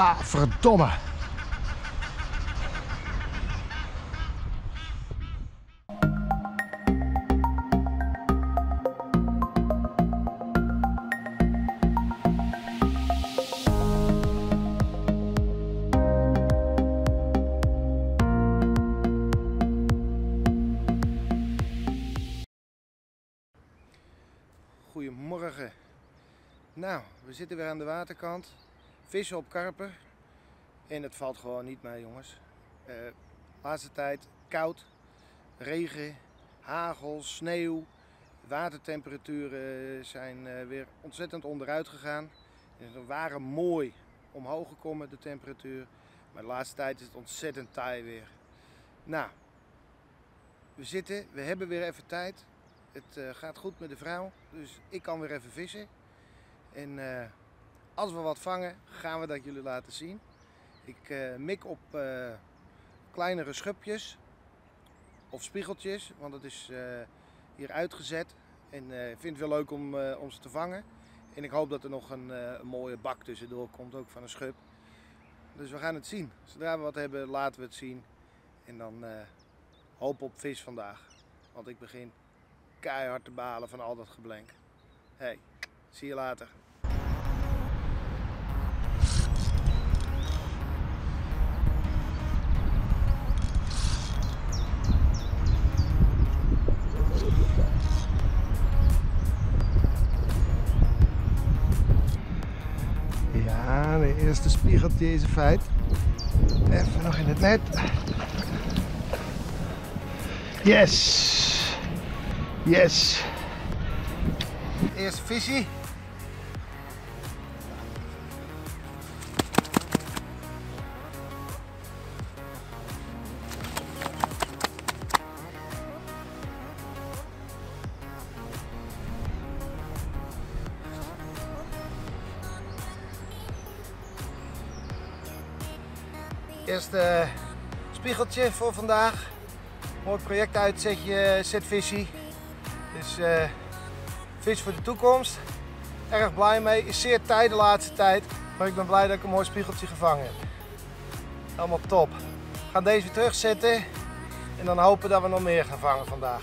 Ah, verdomme. Nou, we zitten weer aan de waterkant. Vissen op karper. En het valt gewoon niet mee, jongens. Eh laatste tijd koud, regen, hagel, sneeuw. Watertemperaturen zijn eh, weer ontzettend onderuit gegaan. Ze waren mooi omhoog gekomen, de temperatuur. Maar de laatste tijd is het ontzettend taai weer. Nou, we zitten, we hebben weer even tijd. Het eh, gaat goed met de vrouw, dus ik kan weer even vissen. En eh, als we wat vangen, gaan we dat jullie laten zien. Ik eh, mik op eh, kleinere schupjes of spiegeltjes, want het is hier uitgezet. En ik vind het wel leuk om, ze te vangen. En ik hoop dat er nog een, een mooie bak tussendoor komt, ook van een schub. Dus we gaan het zien. Zodra we wat hebben, laten we het zien. En dan hoop op vis vandaag. Want ik begin keihard te balen van al dat geblenk. Hey, zie je later. Ja, de eerste spiegeltje is een feit. Even nog in het net. Yes! Yes! Eerste visie. Eerste spiegeltje voor vandaag. Mooi projectuitzetje, zetvisie. Dus eh, vis voor de toekomst. Erg blij mee. Is zeer taai de laatste tijd. Maar ik ben blij dat ik een mooi spiegeltje gevangen heb. Helemaal top. We gaan deze weer terugzetten. En dan hopen dat we nog meer gaan vangen vandaag.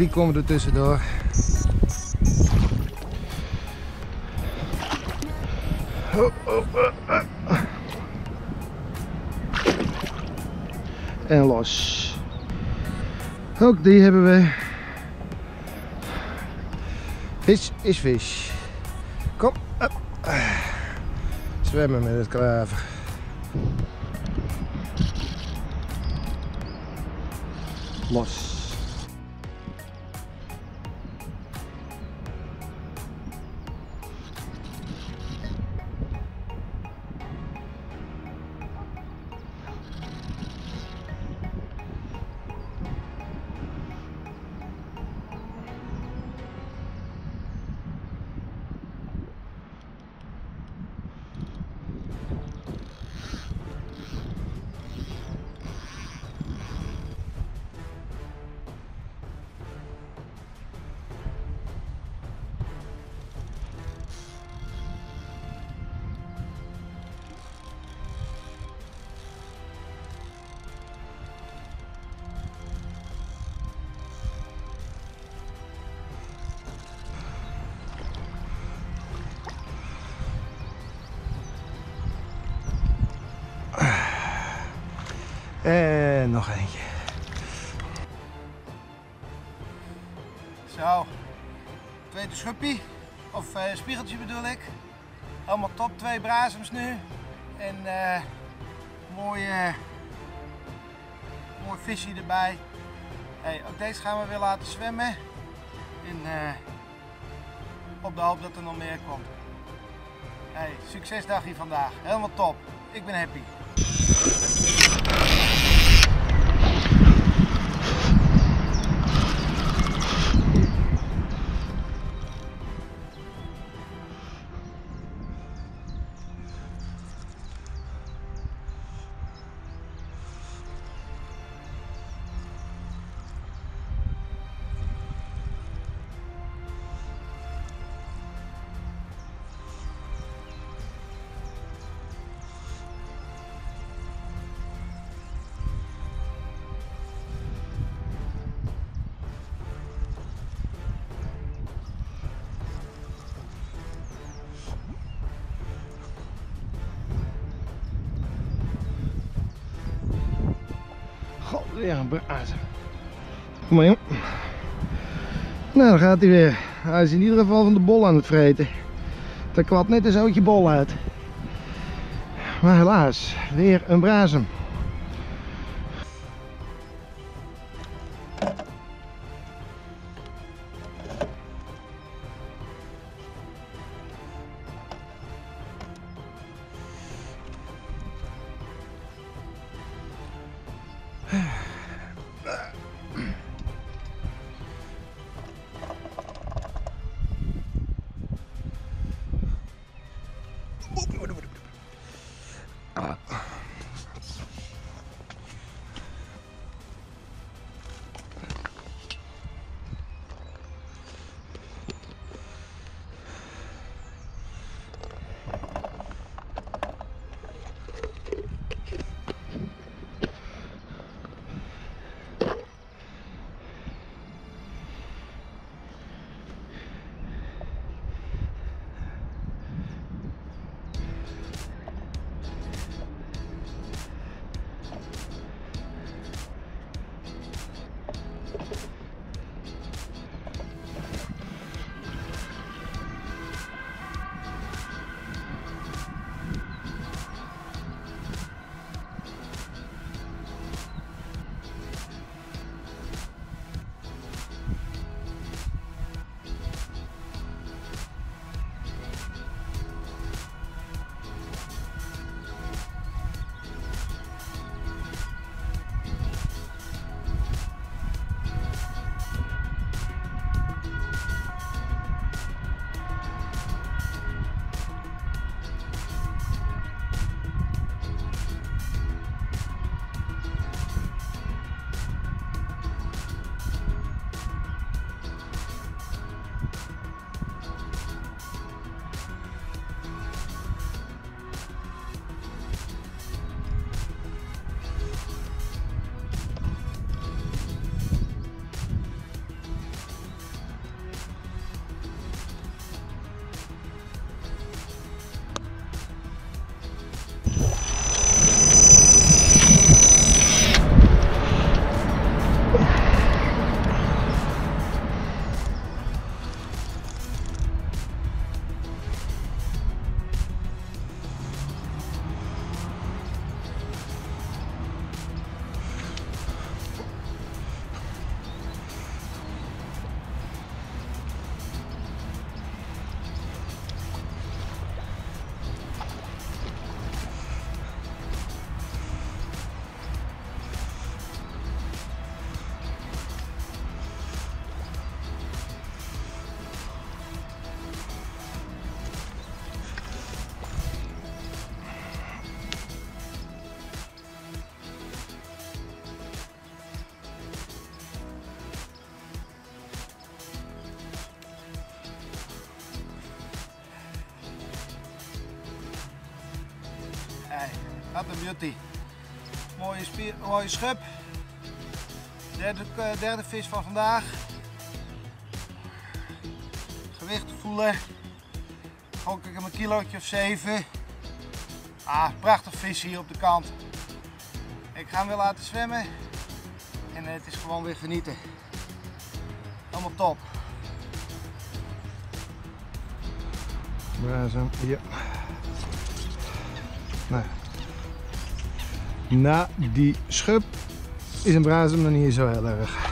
Die komen er tussendoor. Oh, oh. En los. Ook die hebben we. Vis is vis. Kom. Up. Zwemmen met het klaver. Los. Nog eentje. Zo. Tweede schuppie. Of eh, spiegeltje bedoel ik. Helemaal top. Twee brazems nu. En eh mooi, mooi visje erbij. Hey, ook deze gaan we weer laten zwemmen. En eh, op de hoop dat er nog meer komt. Hey, succesdag hier vandaag. Helemaal top. Ik ben happy. Een brazen. Kom maar jong. Nou, daar gaat hij weer. Hij is in ieder geval van de bol aan het vreten. Er kwam net een zootje bol uit. Maar helaas, weer een brazen. Wat beauty. Mooie, spier, mooie schub. Derde, eh, derde vis van vandaag. Gewicht voelen. Gok ik hem een kilootje of zeven. Ah, prachtig vis hier op de kant. Ik ga hem weer laten zwemmen. En het is gewoon weer genieten. Allemaal top. Brazen, ja. Nou. Na die schub is een brazen nog niet zo heel erg.